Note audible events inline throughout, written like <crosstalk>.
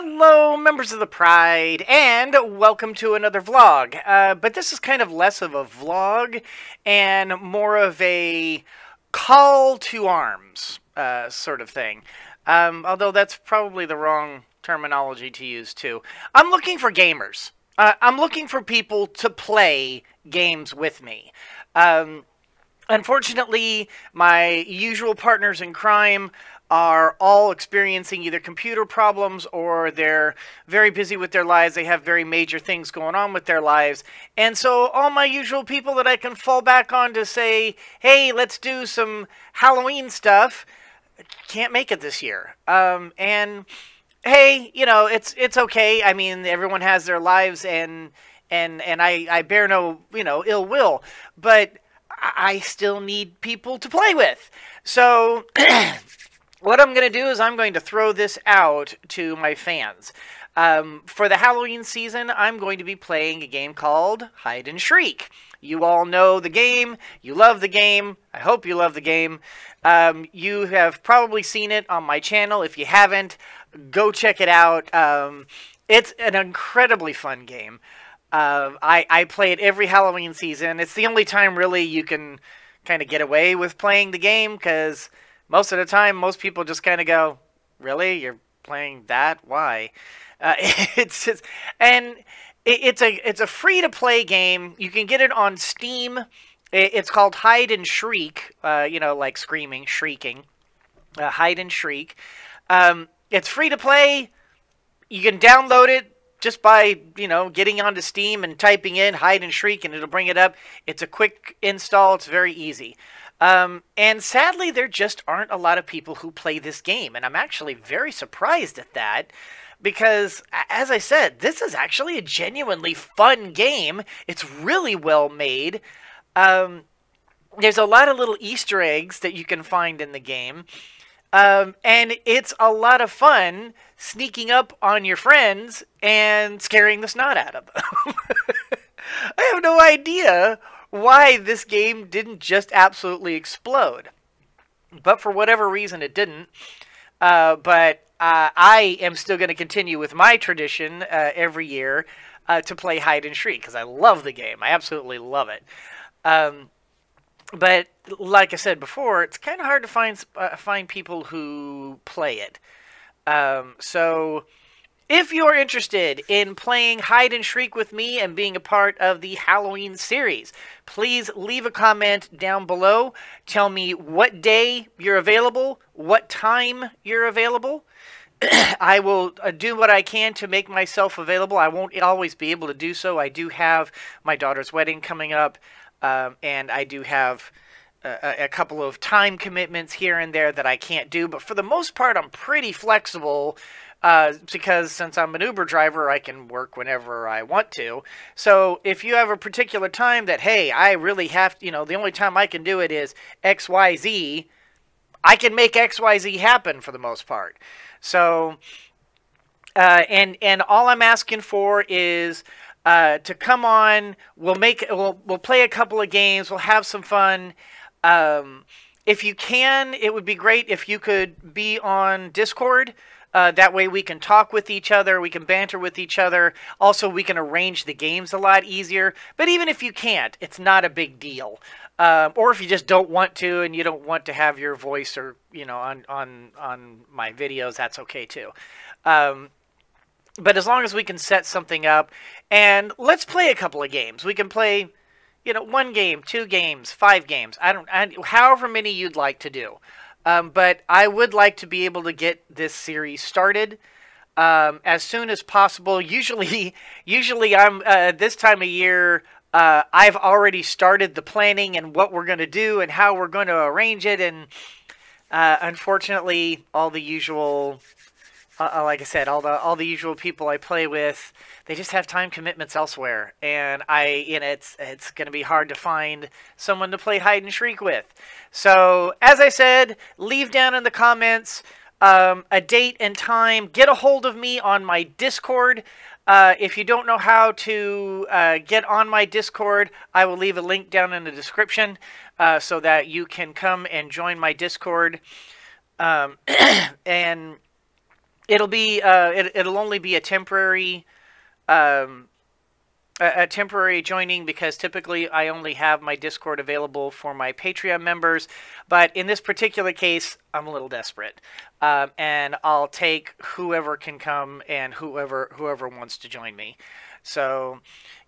Hello, members of the Pride, and welcome to another vlog. Uh, but this is kind of less of a vlog and more of a call to arms uh, sort of thing. Um, although that's probably the wrong terminology to use, too. I'm looking for gamers. Uh, I'm looking for people to play games with me. Um, unfortunately, my usual partners in crime are all experiencing either computer problems or they're very busy with their lives. They have very major things going on with their lives. And so, all my usual people that I can fall back on to say, hey, let's do some Halloween stuff, can't make it this year. Um, and hey, you know, it's it's okay. I mean, everyone has their lives and and and I I bear no, you know, ill will, but I still need people to play with. So <clears throat> what I'm going to do is I'm going to throw this out to my fans. Um, for the Halloween season, I'm going to be playing a game called Hide and Shriek. You all know the game. You love the game. I hope you love the game. Um, you have probably seen it on my channel. If you haven't, go check it out. Um, it's an incredibly fun game. Uh, I, I play it every Halloween season. It's the only time really you can kind of get away with playing the game because most of the time, most people just kind of go, "Really, you're playing that? Why?" Uh, <laughs> it's just, and it, it's a it's a free to play game. You can get it on Steam. It, it's called Hide and Shriek. Uh, you know, like screaming, shrieking. Uh, Hide and Shriek. Um, it's free to play. You can download it just by you know getting onto Steam and typing in Hide and Shriek, and it'll bring it up. It's a quick install. It's very easy. Um, and sadly, there just aren't a lot of people who play this game, and I'm actually very surprised at that because, as I said, this is actually a genuinely fun game. It's really well made. Um, there's a lot of little Easter eggs that you can find in the game. Um, and it's a lot of fun sneaking up on your friends and scaring the snot out of them. <laughs> I have no idea why this game didn't just absolutely explode. But for whatever reason, it didn't. Uh, but uh, I am still going to continue with my tradition uh, every year uh, to play Hide and Shriek because I love the game. I absolutely love it. Um, but like I said before, it's kind of hard to find uh, find people who play it. Um, so if you're interested in playing Hide and Shriek with me and being a part of the Halloween series, please leave a comment down below. Tell me what day you're available, what time you're available. <clears throat> I will uh, do what I can to make myself available. I won't always be able to do so. I do have my daughter's wedding coming up, um, and I do have a, a, couple of time commitments here and there that I can't do. But for the most part, I'm pretty flexible uh, because since I'm an Uber driver, I can work whenever I want to. So if you have a particular time that, hey, I really have, to, you know, the only time I can do it is X, Y, Z, I can make X, Y, Z happen for the most part. So, uh, and and all I'm asking for is uh, to come on. We'll make we'll we'll play a couple of games. We'll have some fun. Um, if you can, it would be great if you could be on Discord. Uh, that way we can talk with each other, we can banter with each other. Also, we can arrange the games a lot easier. But even if you can't, it's not a big deal. Um, or if you just don't want to and you don't want to have your voice or you know on on on my videos, that's okay too. Um, but as long as we can set something up and let's play a couple of games. We can play, you know, one game, two games, five games. I don't, I, however many you'd like to do. Um, but I would like to be able to get this series started um, as soon as possible. <laughs> Usually, usually I'm uh, this time of year. Uh, I've already started the planning and what we're going to do and how we're going to arrange it. And uh, unfortunately, all the usual uh, like I said, all the all the usual people I play with, they just have time commitments elsewhere, and I, know, it's it's going to be hard to find someone to play hide and shriek with. So, as I said, leave down in the comments um, a date and time. Get a hold of me on my Discord. Uh, if you don't know how to uh, get on my Discord, I will leave a link down in the description uh, so that you can come and join my Discord. Um, <clears throat> and it'll be uh, it, it'll only be a temporary um, a, a, temporary joining because typically I only have my Discord available for my Patreon members. But in this particular case, I'm a little desperate, um, and I'll take whoever can come and whoever whoever wants to join me. So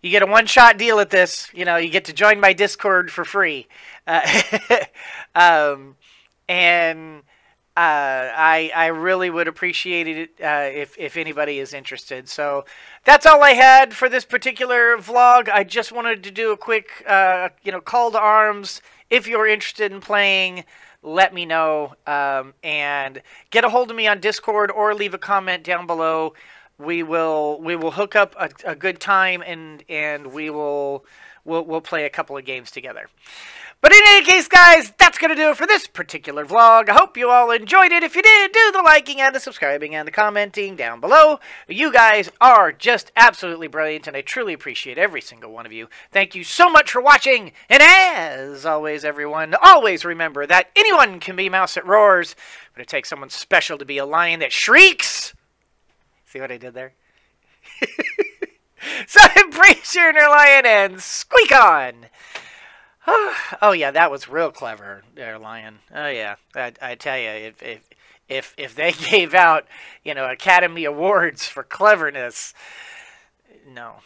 you get a one-shot deal at this. You know, you get to join my Discord for free, uh, <laughs> um, and uh, I I really would appreciate it uh, if if anybody is interested. So that's all I had for this particular vlog. I just wanted to do a quick uh, you know call to arms. If you're interested in playing, let me know um, and get a hold of me on Discord or leave a comment down below. We will we will hook up a, a good time and and we will we'll we'll play a couple of games together. But in any case, guys, that's going to do it for this particular vlog. I hope you all enjoyed it. If you did, do the liking and the subscribing and the commenting down below. You guys are just absolutely brilliant, and I truly appreciate every single one of you. Thank you so much for watching, and as always, everyone, always remember that anyone can be mouse that roars, but it takes someone special to be a lion that shrieks. See what I did there? <laughs> so <laughs> embrace your inner lion and squeak on! <sighs> oh yeah, that was real clever, there, Lion. Oh yeah, I, I tell you, if if if if they <laughs> gave out, you know, Academy Awards for cleverness, no,